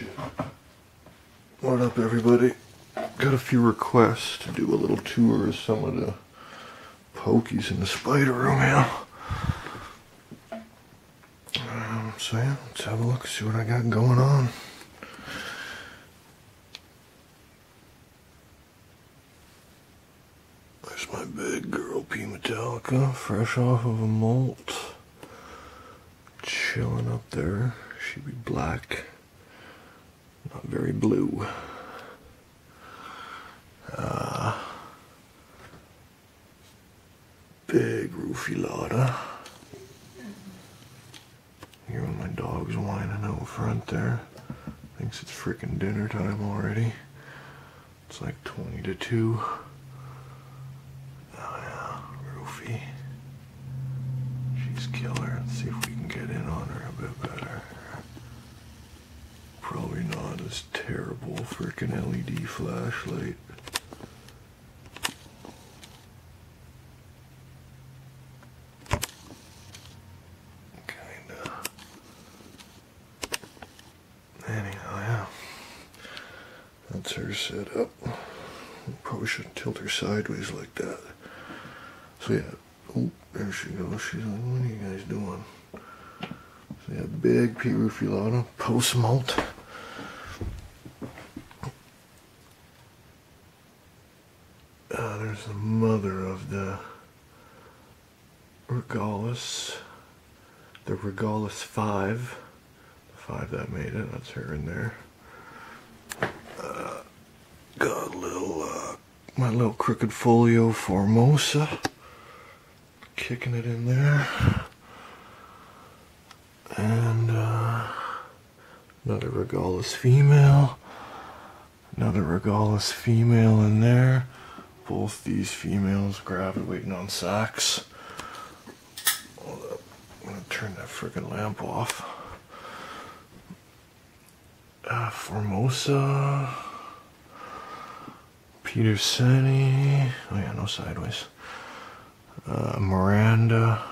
shit. What up, everybody? Got a few requests to do a little tour of some of the pokies in the spider room here. Um, so yeah, let's have a look, see what I got going on. There's my big girl P Metallica, fresh off of a molt. Chilling up there. She'd be black. Not very blue. Uh, big roofie Hearing my dog's whining out front there. Thinks it's freaking dinner time already. It's like 20 to 2. Oh yeah, Roofie. She's killer. Let's see if we can get in on her a bit better. As terrible freaking LED flashlight. Kinda. Anyhow, yeah. That's her setup. Probably shouldn't tilt her sideways like that. So yeah, oh, there she goes. She's like, what are you guys doing? So yeah, big P. Rufilata, post molt. The mother of the Regalis, the Regalis 5. The 5 that made it, that's her in there. Uh, got a little, uh, my little crooked folio Formosa. Kicking it in there. And, uh, another Regalis female. Another Regalis female in there. Both these females gravitating on sacks. I'm gonna turn that friggin' lamp off. Uh, Formosa. Pederseni. Oh yeah, no sideways. Uh, Miranda.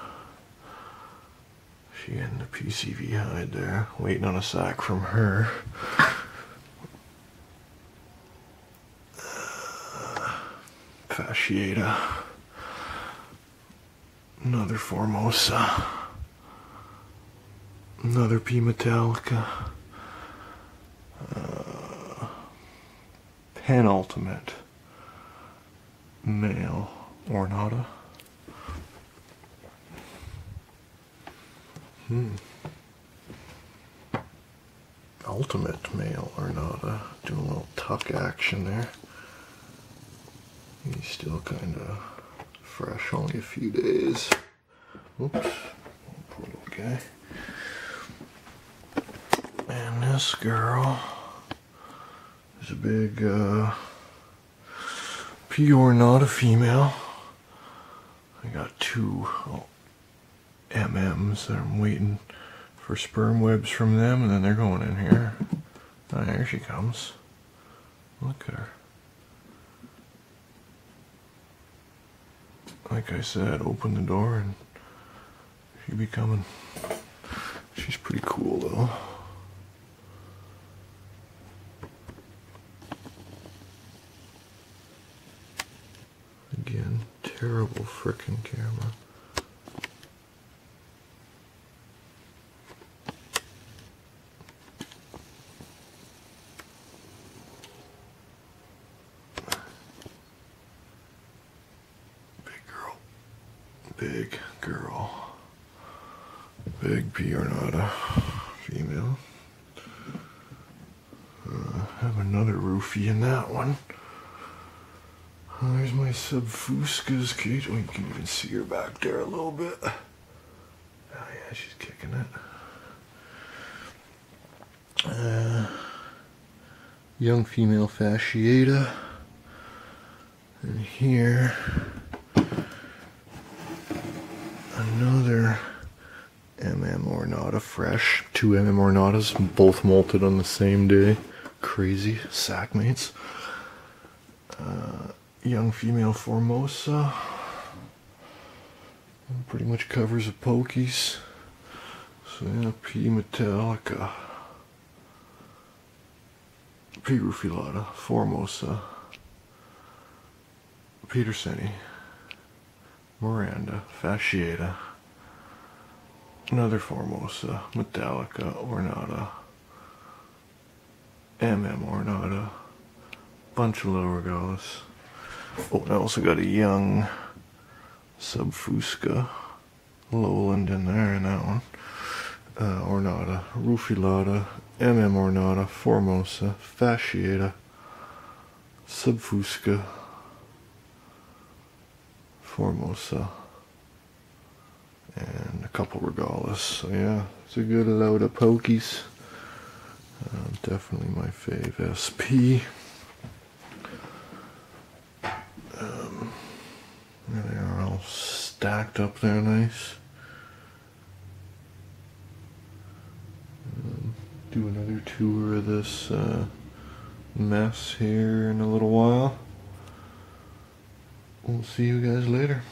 She in the PCV hide there, waiting on a sack from her. Fasciata. Another Formosa. Another P Metallica. Uh, penultimate male Ornata. Hmm. Ultimate male Ornata. Doing a little tuck action there. He's still kind of fresh, only a few days. Oops, poor little guy. And this girl is a big, uh, P. Ornata female. I got two oh, MMs that I'm waiting for sperm webs from them, and then they're going in here. Oh, there she comes. Look at her. Like I said, open the door and she'd be coming. She's pretty cool though. Again, terrible frickin' camera. Big girl. Big P Ornata. Female. Uh, have another roofie in that one. There's my Subfusca's cage. Oh, you can even see her back there a little bit. Oh, yeah, she's kicking it. Uh, young female fasciata. And here, another MM Ornata fresh. Two MM Ornatas, both molted on the same day. Crazy sack mates. Uh, young female Formosa. Pretty much covers the pokies. So yeah, P Metallica. P. rufilata, Formosa, Pederseni, Miranda, Fasciata, another Formosa, Metallica, Ornata, MM Ornata, bunch of low regalis. Oh, I also got a young Subfusca Lowland in there in that one. Uh, ornata, Rufilata, MM Ornata, Formosa, Fasciata, Subfusca, Formosa, and a couple regalis. So yeah, it's a good load of pokies. Uh, definitely my fave SP. Um, they are all stacked up there nice. Um, do another tour of this uh, mess here in a little while. We'll see you guys later.